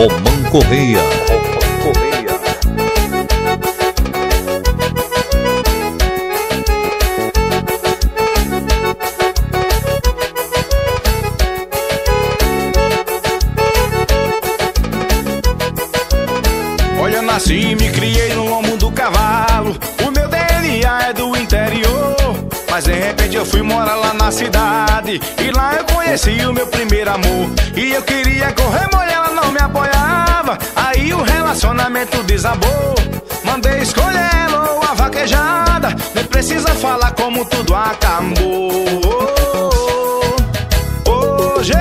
Romão Correia. Cidade. E lá eu conheci o meu primeiro amor. E eu queria correr, mas ela não me apoiava. Aí o relacionamento desabou. Mandei escolher ela ou a vaquejada. Nem precisa falar como tudo acabou. Hoje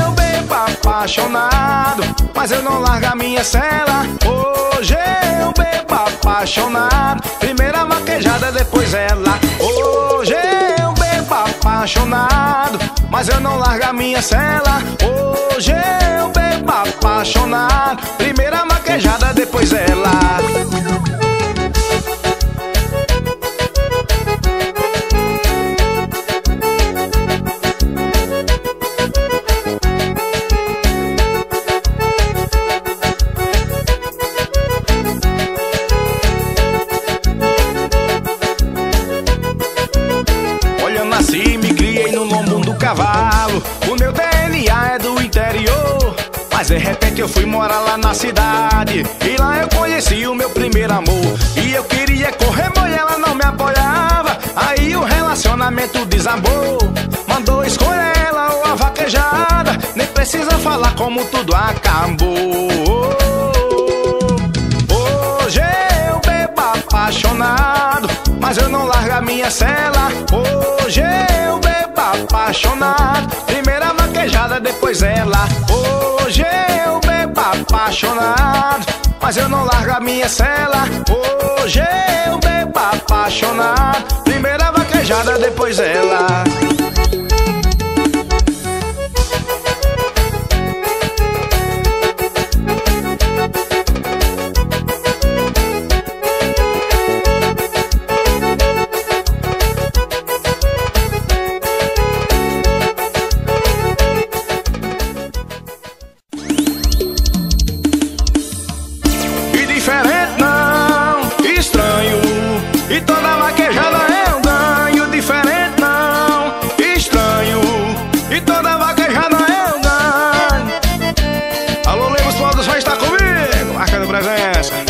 eu bebo apaixonado, mas eu não largo a minha cela. Hoje eu bebo apaixonado, primeira vaquejada, depois ela. Hoje eu apaixonado, mas eu não largo a minha cela. Hoje eu bebo apaixonado, primeira vaquejada, depois ela. Mas de repente eu fui morar lá na cidade. E lá eu conheci o meu primeiro amor. E eu queria correr, mas ela não me apoiava. Aí o relacionamento desabou. Mandou escolher ela ou a vaquejada. Nem precisa falar como tudo acabou. Hoje eu bebo apaixonado, mas eu não largo a minha cela. Hoje eu bebo apaixonado, primeira vaquejada, depois ela. Hoje eu bebo apaixonado, mas eu não largo a minha cela. Hoje eu bebo apaixonado, primeira vaquejada, depois ela.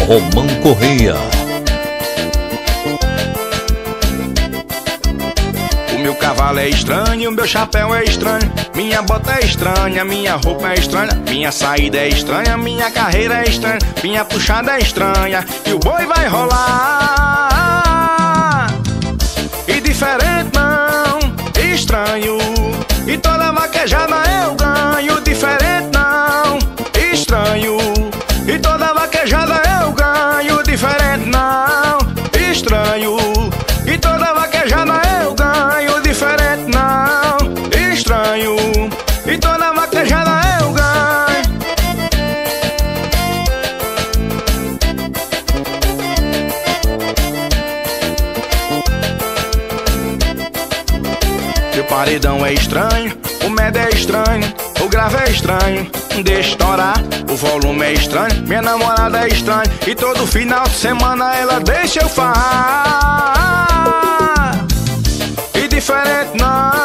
Romão Correia. O meu cavalo é estranho, o meu chapéu é estranho, minha bota é estranha, minha roupa é estranha, minha saída é estranha, minha carreira é estranha, minha puxada é estranha, e o boi vai rolar. E diferente não, estranho, e toda vaquejada eu ganho, diferente não, estranho, paredão é estranho, o médio é estranho, o grave é estranho, deixa estourar, o volume é estranho, minha namorada é estranha, e todo final de semana ela deixa eu falar. E diferente não,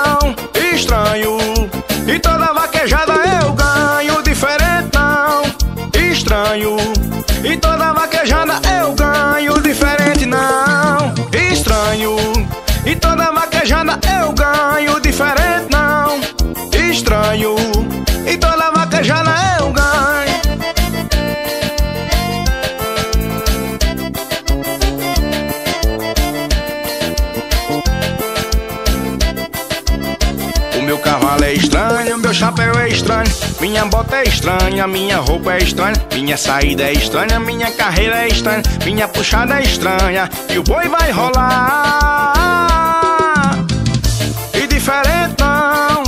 minha bota é estranha, minha roupa é estranha, minha saída é estranha, minha carreira é estranha, minha puxada é estranha, e o boi vai rolar. E diferente não,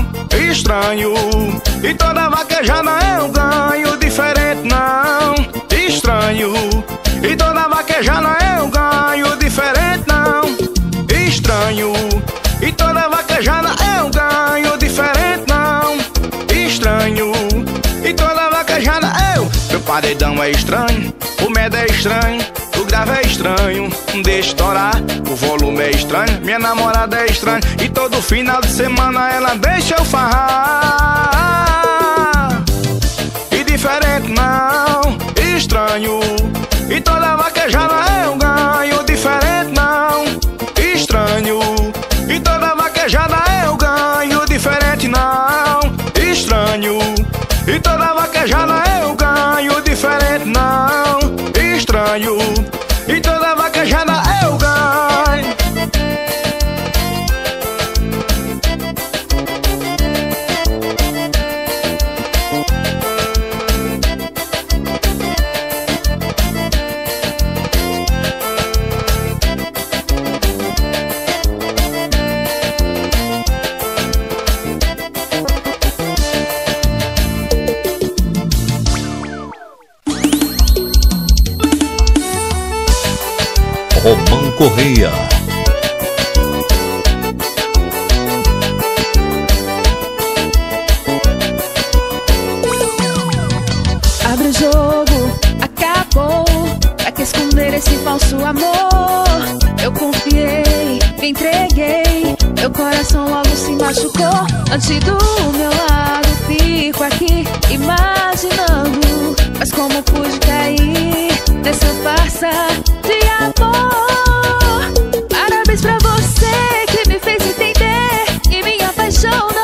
estranho, e toda vaquejada eu ganho, diferente não, estranho, e toda vaquejada eu ganho, paredão é estranho, o medo é estranho, o grave é estranho, deixa estourar, o volume é estranho, minha namorada é estranha, e todo final de semana ela deixa eu farrar. E diferente não, estranho, e toda vaquejada é um ganho. Correia. know.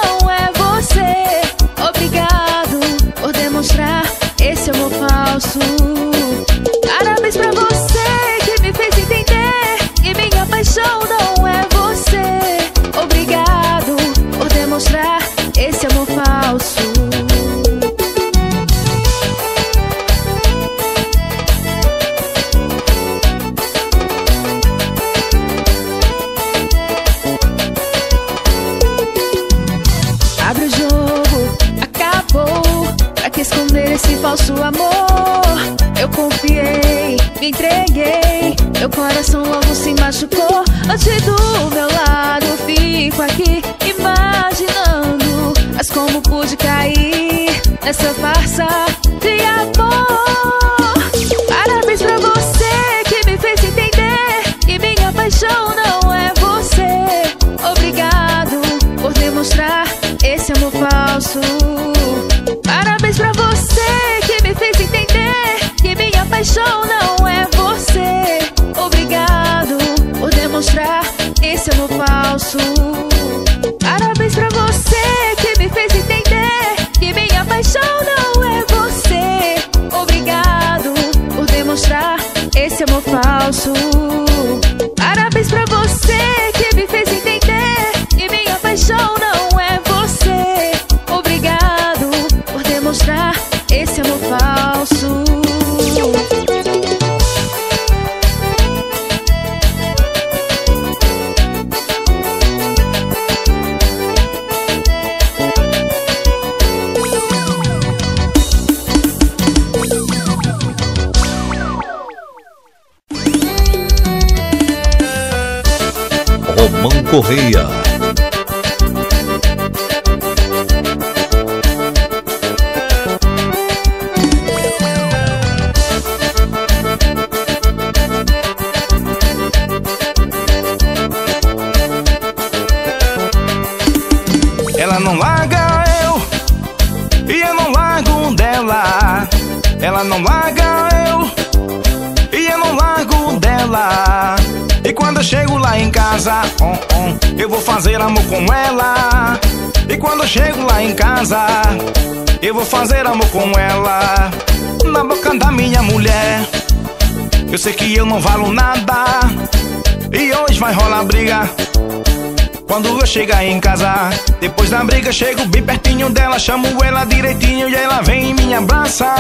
Quando eu chegar em casa, depois da briga, chego bem pertinho dela, chamo ela direitinho e ela vem e me abraça.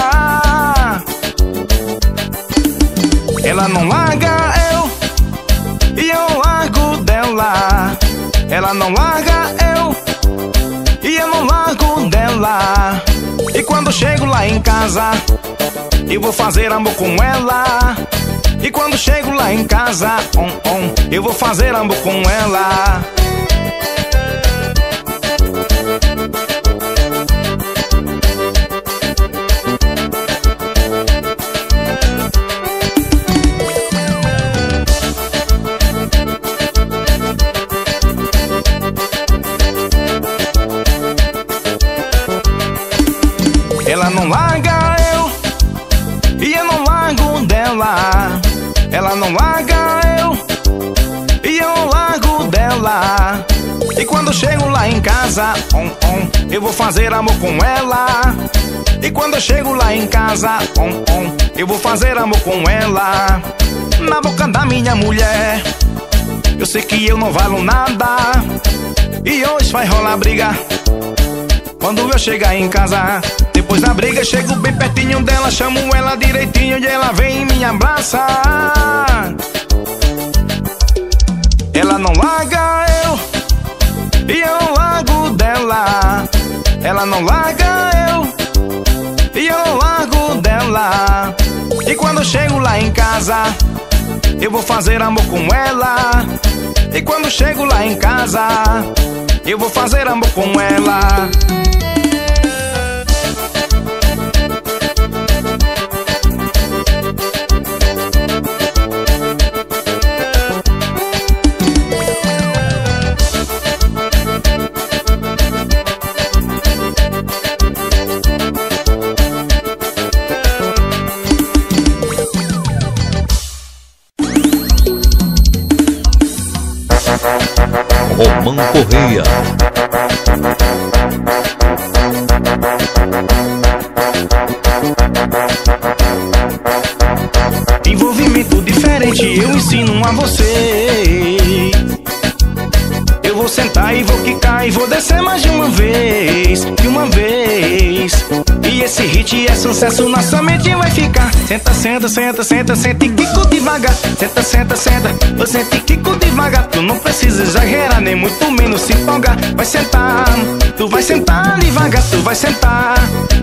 Ela não larga eu e eu largo dela. Ela não larga eu e eu não largo dela. E quando eu chego lá em casa, eu vou fazer amor com ela. E quando chego lá em casa, on, on, eu vou fazer amor com ela. Em casa, on, on, eu vou fazer amor com ela. E quando eu chego lá em casa, on, on, eu vou fazer amor com ela. Na boca da minha mulher, eu sei que eu não valo nada. E hoje vai rolar briga. Quando eu chegar em casa, depois da briga, chego bem pertinho dela, chamo ela direitinho e ela vem e me abraça. Ela não larga Ela não larga eu e eu não largo dela. E quando chego lá em casa, eu vou fazer amor com ela. E quando chego lá em casa, eu vou fazer amor com ela. Roman Correia. Envolvimento diferente eu ensino a você. Eu vou sentar e vou quicar e vou descer mais de uma vez, de uma vez. E esse hit é sucesso, nossa mente vai ficar. Senta, senta, senta, senta, senta e quico devagar. Senta, senta, senta, você senta e quico devagar. Tu não precisa exagerar, nem muito menos se empolgar. Vai sentar, tu vai sentar devagar, tu vai sentar.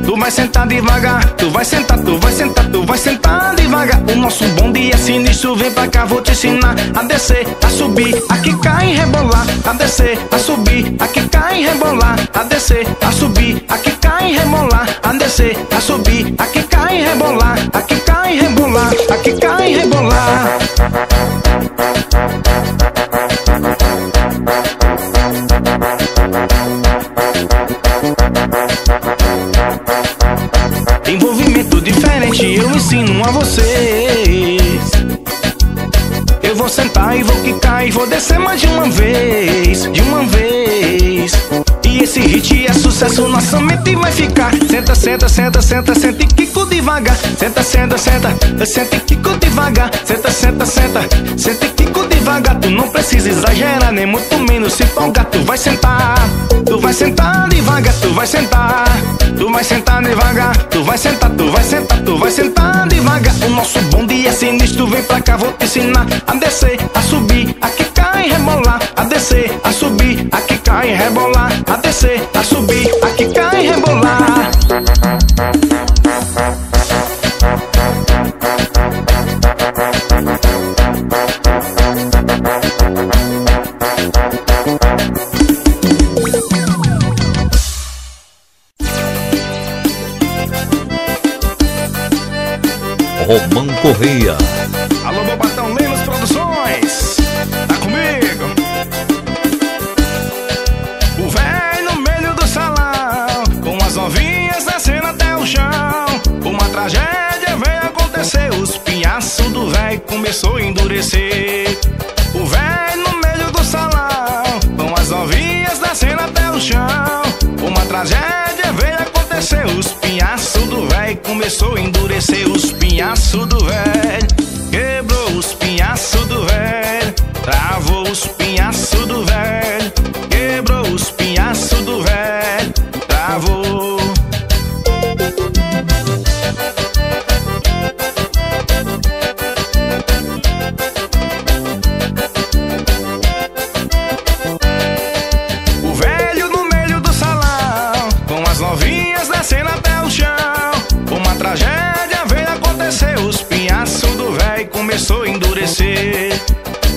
Tu vai sentar devagar, tu vai sentar, tu vai sentar, tu vai sentar devagar. O nosso bonde é sinistro, vem pra cá, vou te ensinar a descer, a subir, a quicar e rebolar. A descer, a subir, a quicar e rebolar. A descer, a subir, a quicar e rebolar. A descer, a subir, a quicar e rebolar. A quicar e rebolar, a quicar e rebolar. Ensino a vocês. Eu vou sentar e vou quicar e vou descer mais de uma vez, de uma vez. Esse hit é sucesso, nossa mente vai ficar. Senta, senta, senta, senta, senta e quico devagar. Senta, senta, senta, senta e quico devagar. Senta, senta, senta, senta e quico devagar. Tu não precisa exagerar, nem muito menos se empolgar. Tu vai sentar, tu vai sentar devagar, tu vai sentar. Tu vai sentar devagar, tu vai sentar, tu vai sentar, tu vai sentar devagar. O nosso bonde é sinistro, vem pra cá, vou te ensinar a descer, a subir, a quicar e rebolar. A descer, a subir, a quicar e rebolar. A descer, a subir, a quicar e rebolar. Começou a endurecer.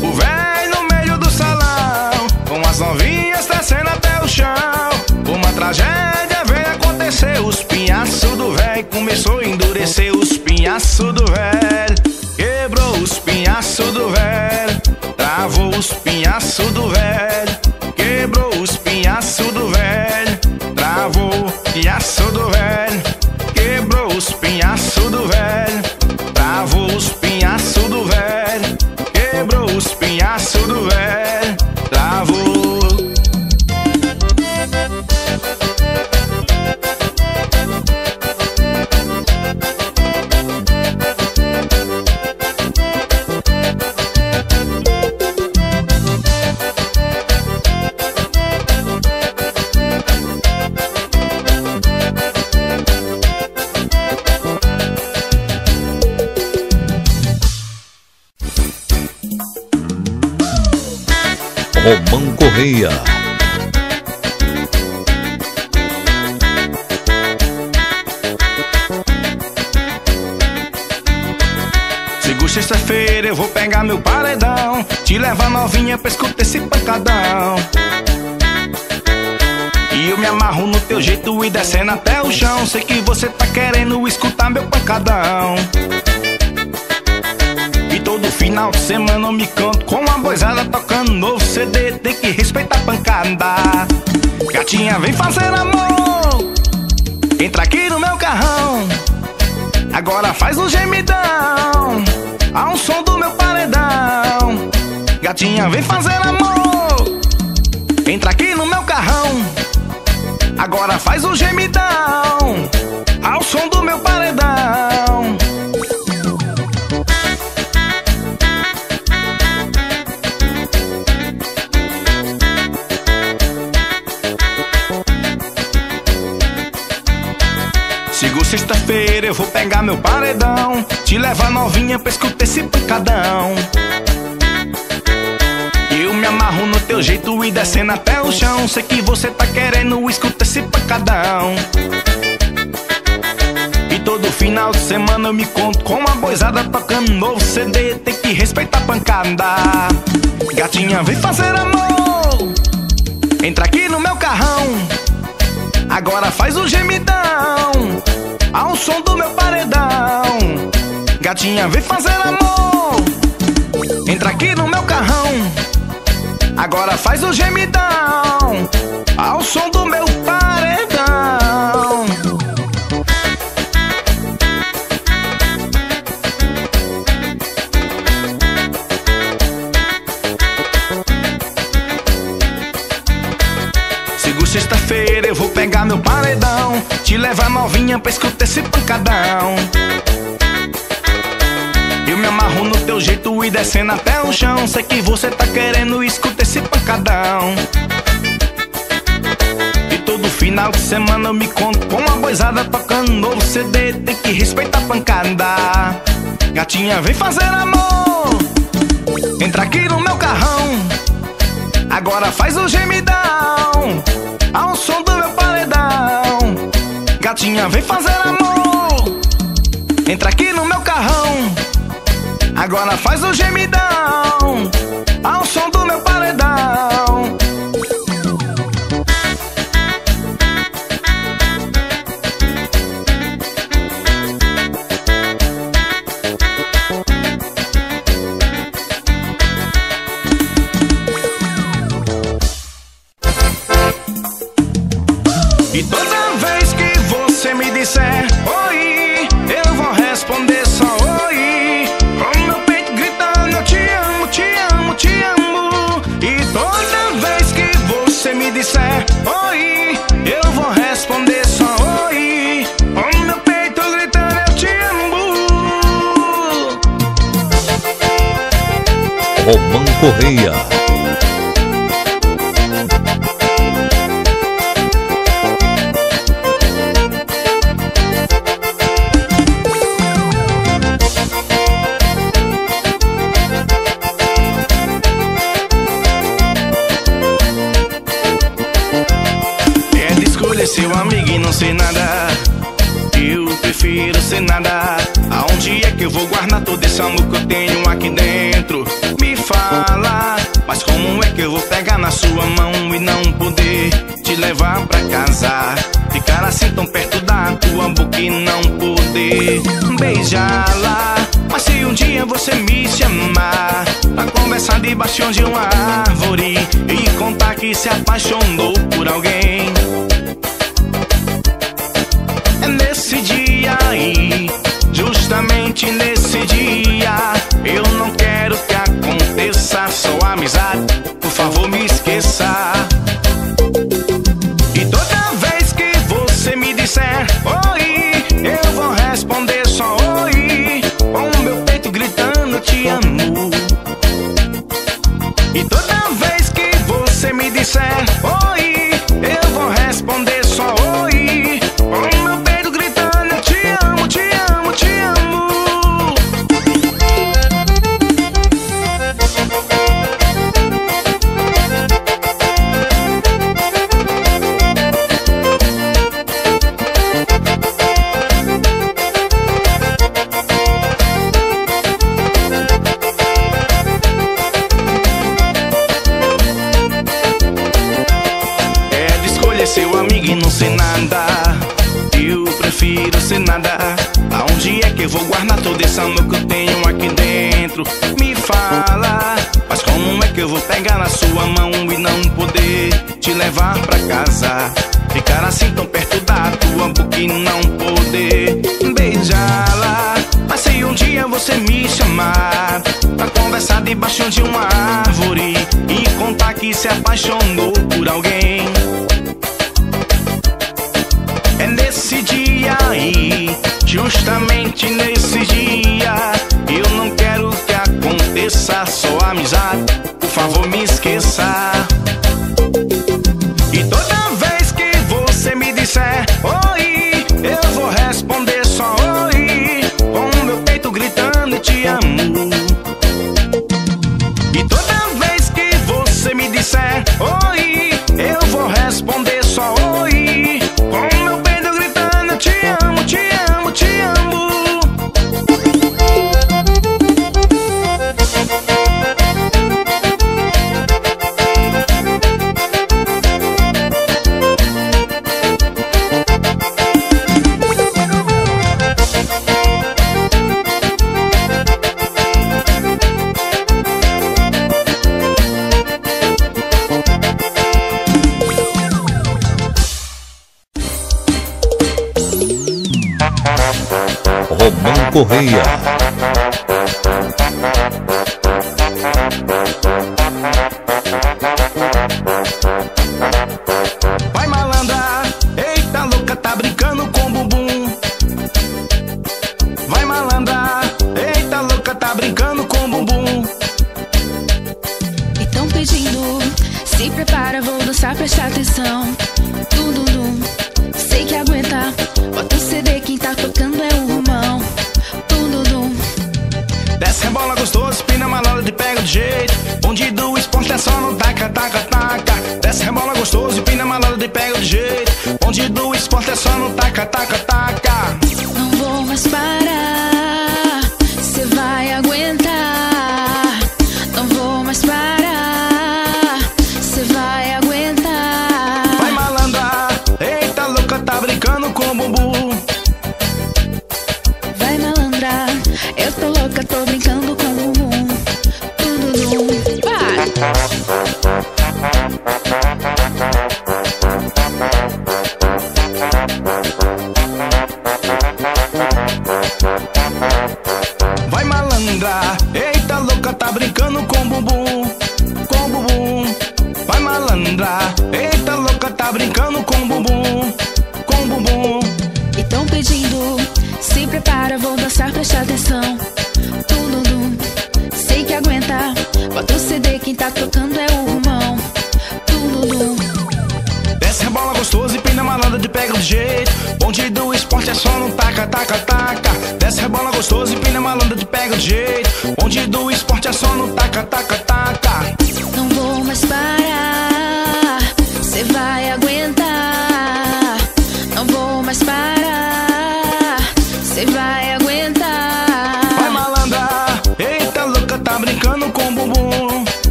O velho no meio do salão, com as novinhas descendo até o chão. Uma tragédia veio acontecer, os pinhaços do velho começou a endurecer. Os pinhaços do velho quebrou os pinhaços do velho, travou os pinhaços do velho. Levar novinha pra escutar esse pancadão. E eu me amarro no teu jeito e descendo até o chão. Sei que você tá querendo escutar meu pancadão. E todo final de semana eu me canto com uma boizada tocando novo CD. Tem que respeitar a pancada. Gatinha, vem fazer amor. Entra aqui no meu carrão. Agora faz um gemidão. Ao som do meu paredão. Gatinha, vem fazer amor. Entra aqui no meu carrão. Agora faz um gemidão. Ao som do meu paredão. Sigo sexta-feira, eu vou pegar meu paredão. Te levar novinha pra escutar esse pancadão. Me amarro no teu jeito e descendo até o chão. Sei que você tá querendo escutar esse pancadão. E todo final de semana eu me conto com uma boizada tocando novo CD. Tem que respeitar a pancada. Gatinha, vem fazer amor. Entra aqui no meu carrão. Agora faz o gemidão Ao som do meu paredão Gatinha, vem fazer amor Entra aqui no meu carrão Agora faz o gemidão Ao som do meu paredão. Sigo sexta-feira, eu vou pegar meu paredão Te levar novinha pra escutar esse pancadão amarro no teu jeito e descendo até o chão. Sei que você tá querendo escutar esse pancadão. E todo final de semana eu me conto com uma boizada tocando. Novo CD Tem que respeitar a pancada. Gatinha, vem fazer amor. Entra aqui no meu carrão. Agora faz o gemidão. Ao som do meu paredão. Gatinha, vem fazer amor. Entra aqui no meu carrão Agora faz o gemidão Ao som do meu paredão Correia. Beijá-la. Mas se um dia você me chamar pra conversar debaixo de uma árvore e contar que se apaixonou por alguém. É nesse dia aí, justamente nesse dia, eu não quero que aconteça só amizade. Por favor, me esqueça. apaixonou. Correia.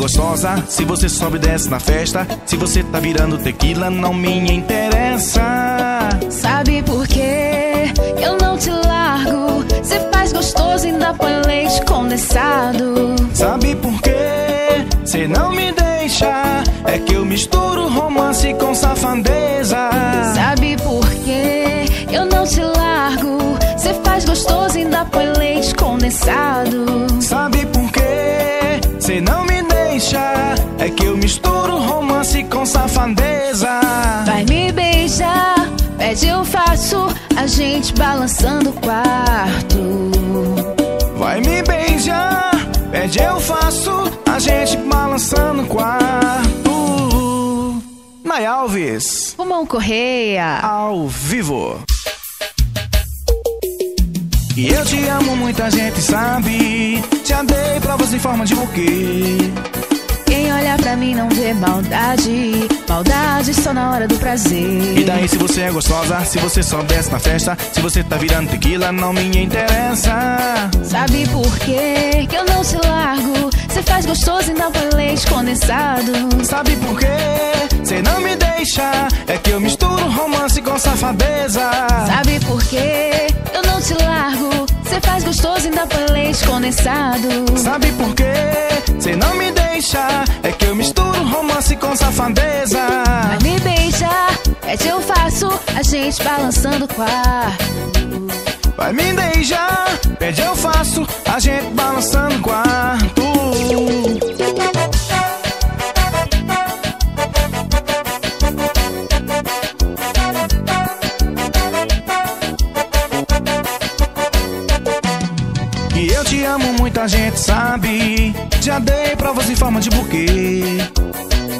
gostosa, se você sobe e desce na festa, se você tá virando tequila, não me interessa. Sabe por quê? Eu não te largo. Você faz gostoso e ainda põe leite condensado. Sabe por quê? Você não me deixa. É que eu misturo romance com safandeza. Sabe por quê? Eu não te largo. Você faz gostoso e ainda põe leite condensado. Sabe por quê? Você não me é que eu misturo romance com safadeza. Vai me beijar, pede eu faço, a gente balançando o quarto. Vai me beijar, pede eu faço, a gente balançando o quarto. Nay Alves. Romão Correia. Ao vivo. E eu te amo, muita gente sabe. Te adei provas em forma de buquê. Quem olha pra mim não vê maldade. Maldade só na hora do prazer. E daí se você é gostosa, se você só desce na festa, se você tá virando tequila, não me interessa. Sabe por quê que eu não te largo? Cê faz gostoso e não põe leite condensado. Sabe por quê? Cê não me deixa, é que eu misturo romance com safadeza. Sabe por quê? Eu não te largo. Cê faz gostoso e ainda põe leite condensado. Sabe por quê? Cê não me deixa, é que eu misturo romance com safadeza. Vai me beijar, pede eu faço, a gente balançando o quarto. Vai me beijar, pede eu faço, a gente balançando o quarto. Gente sabe. Já dei você em forma de buquê.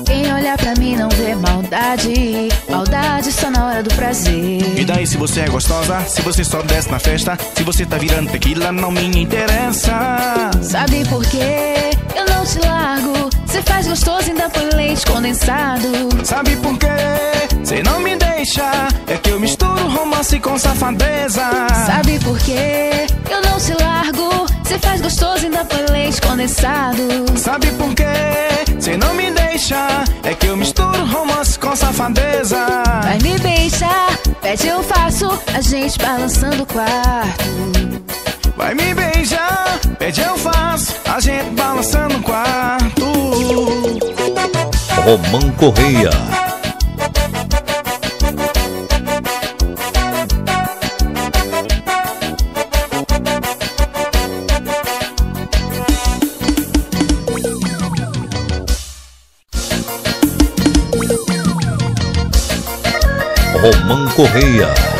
Quem olha pra mim não vê maldade. Maldade só na hora do prazer. E daí se você é gostosa, se você só desce na festa, se você tá virando tequila, não me interessa. Sabe por quê? Eu não te largo. Cê faz gostoso ainda põe leite condensado. Sabe por quê? Cê não me deixa, é que eu misturo romance com safadeza. Sabe por quê? Eu não te largo. Cê faz gostoso e ainda põe leite condensado. Sabe por quê? Cê não me deixa, é que eu misturo romance com safadeza. Vai me beijar, pede eu faço, a gente balançando o quarto. Vai me beijar, pede eu faço, a gente balançando o quarto. Romão Correia. Romão Correia.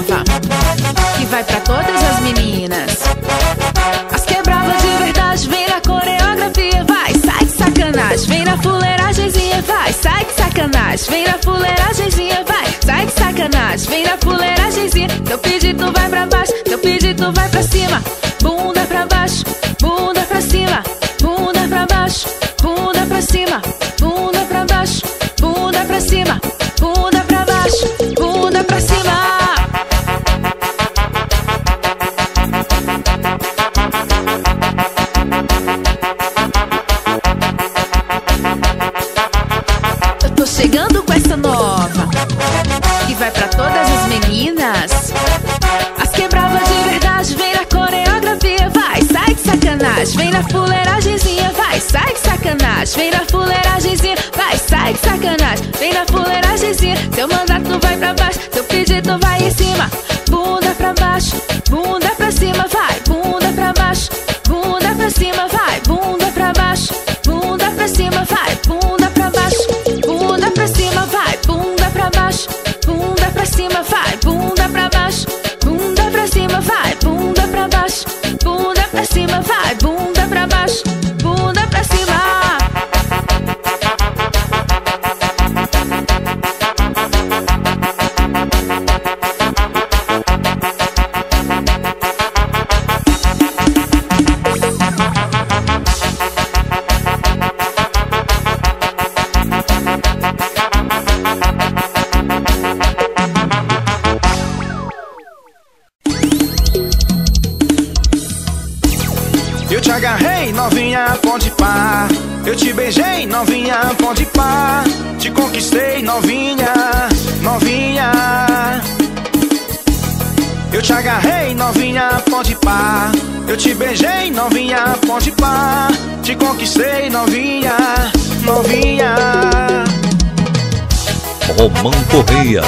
Nova que vai pra todas as meninas. As quebradas de verdade, vem na coreografia, vai, sai de sacanagem. sacanagem, vem na fuleiragemzinha, vai, sai de sacanagem, vem na fuleiragemzinha. Teu pedido vai pra baixo, teu pedido vai pra cima, bunda pra baixo, bunda pra cima, bunda pra baixo, bunda pra cima, bunda pra baixo, bunda pra cima, bunda pra baixo, bunda pra cima. Cima Vai, bunda pra baixo Bunda pra cima Vai, bunda pra baixo Bunda pra cima Vai, bunda pra baixo te beijei, novinha, pode pá. Te conquistei, novinha, novinha. Eu te agarrei, novinha, pode pá. Eu te beijei, novinha, pode pá. Te conquistei, novinha, novinha. Romão Correia.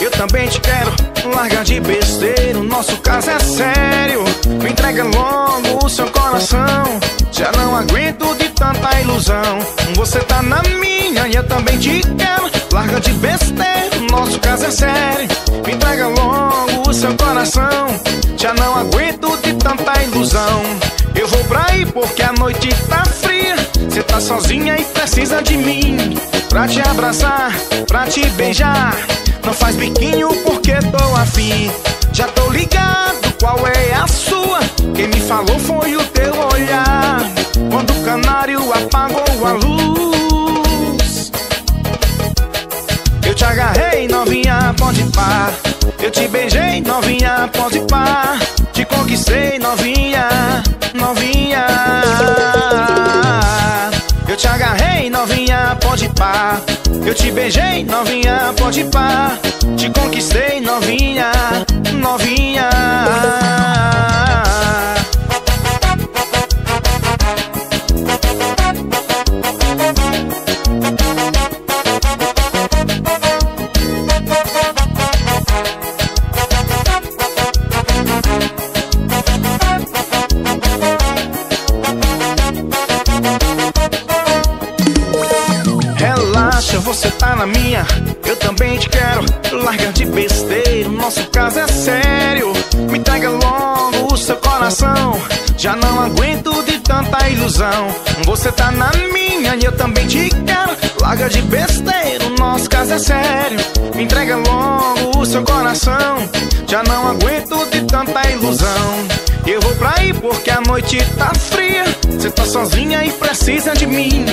Eu também te quero. Larga de besteira, o nosso caso é sério. Me entrega logo o seu coração. Já não aguento de tanta ilusão. Você tá na minha e eu também te quero. Larga de besteira, o nosso caso é sério. Me entrega logo o seu coração. Já não aguento de tanta ilusão. Eu vou pra aí porque a noite tá fria. Cê tá sozinha e precisa de mim. Pra te abraçar, pra te beijar. Não faz biquinho porque tô afim. Já tô ligado qual é a sua. Quem me falou foi o teu olhar. Quando o canário apagou a luz. Eu te agarrei, novinha, pode pá. Eu te beijei, novinha, pode pá. Te conquistei, novinha, novinha. Novinha, pode pá. Eu te beijei, novinha, pode pá. Te conquistei, novinha, novinha. Na minha, eu também te quero. Larga de besteira, nosso caso é sério. Me entrega logo o seu coração. Já não aguento de tanta ilusão. Você tá na minha e eu também te quero. Larga de besteira, o nosso caso é sério. Me entrega logo o seu coração. Já não aguento de tanta ilusão. Eu vou pra aí porque a noite tá fria. Cê tá sozinha e precisa de mim.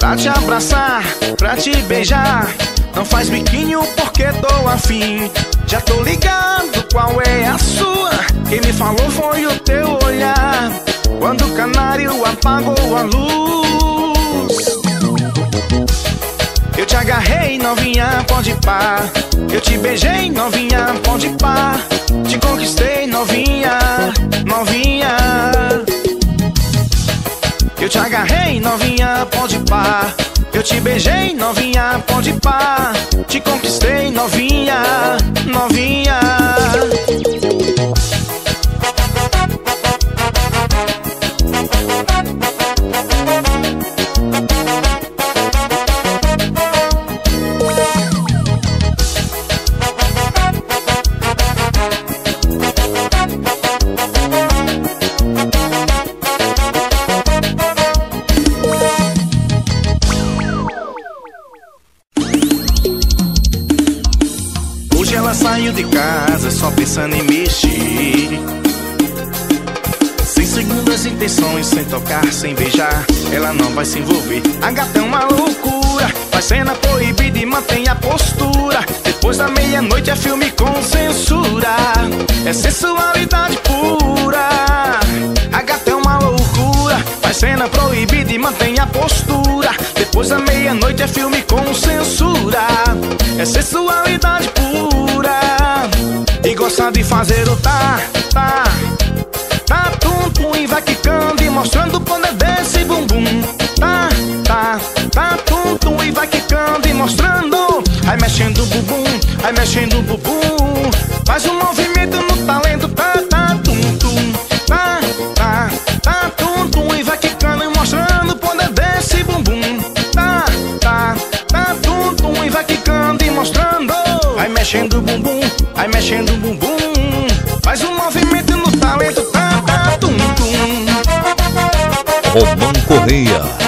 Pra te abraçar, pra te beijar. Não faz biquinho porque tô afim. Já tô ligado qual é a sua. Quem me falou foi o teu olhar. Quando o canário apagou a luz. Eu te agarrei, novinha, pode pá. Eu te beijei, novinha, pode pá. Te conquistei, novinha, novinha. Eu te agarrei, novinha, pode pá. Eu te beijei, novinha, pode pá. Te conquistei, novinha, novinha. Vai se envolver. A gata é uma loucura, faz cena proibida e mantém a postura. Depois da meia-noite é filme com censura, é sensualidade pura. A gata é uma loucura, faz cena proibida e mantém a postura. Depois da meia-noite é filme com censura, é sensualidade pura. E gosta de fazer o tá, tá, tá, tum, tum e vai quicando e mostrando o poder desse bumbum. Mostrando. Aí mexendo o bumbum, aí mexendo o bumbum. Faz um movimento no talento, tá, tá, tum, tum. Tá, tá, tá, tum, tum e vai quicando e mostrando o poder desse bumbum. Tá, tá, tá, tum, tum e vai quicando e mostrando. Aí mexendo o bumbum, aí mexendo o bumbum. Faz um movimento no talento, tá, tá, tum, tum. Romão Correia.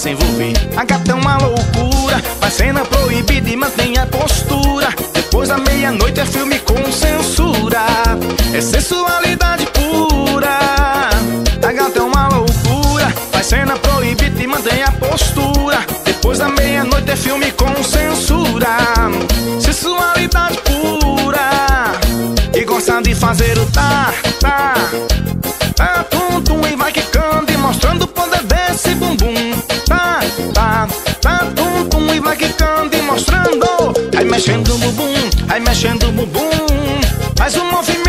Se envolver. A gata é uma loucura, faz cena proibida e mantém a postura. Depois da meia-noite é filme com censura, é sensualidade pura. A gata é uma loucura, faz cena proibida e mantém a postura. Depois da meia-noite é filme com censura, sensualidade pura. E gosta de fazer o tá, tá. Mexendo o bumbum, aí mexendo o bumbum. Faz um movimento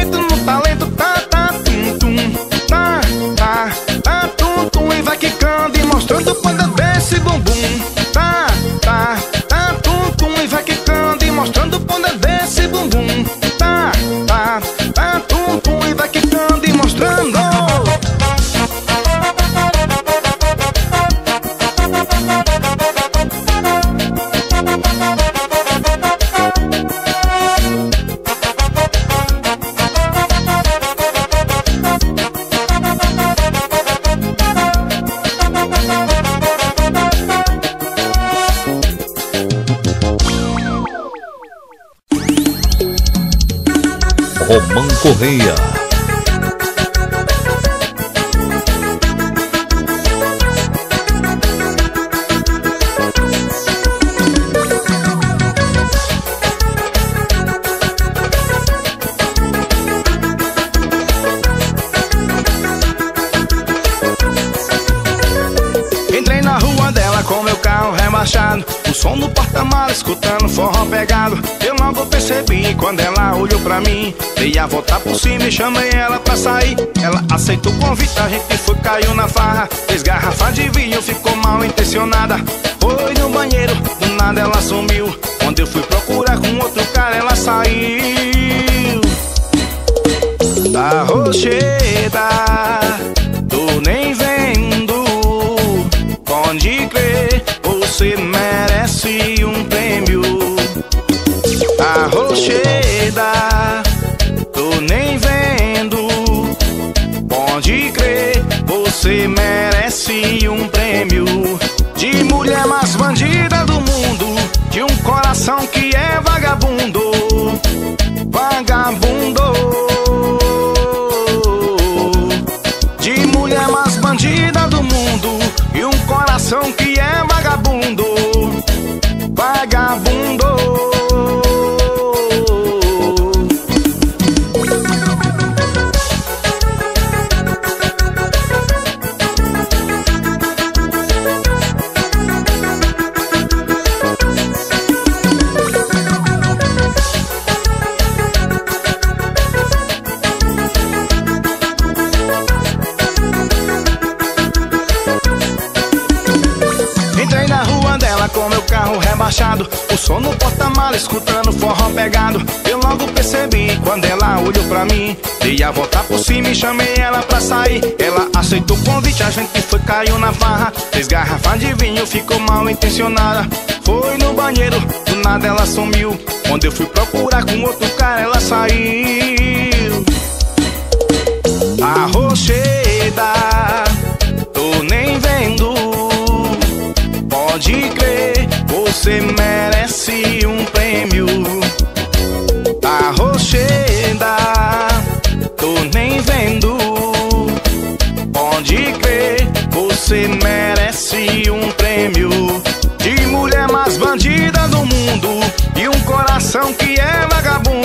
Correia. Olhou pra mim Dei a volta por cima e chamei ela pra sair. Ela aceitou o convite, a gente foi, caiu na farra. Fez garrafa de vinho, ficou mal intencionada. Foi no banheiro, do nada ela sumiu. Quando eu fui procurar com outro cara ela saiu. Da rocheda, tô nem vendo. Pode crer, você merece um prêmio. A rocheda, você merece e chamei ela pra sair. Ela aceitou o convite, a gente foi, caiu na farra. Fez garrafa de vinho, ficou mal intencionada. Foi no banheiro, do nada ela sumiu. Quando eu fui procurar com outro cara, ela saiu. A rocheda, tô nem vendo. Pode crer, você merece um prêmio. A você merece um prêmio. De mulher mais bandida do mundo e um coração que é vagabundo.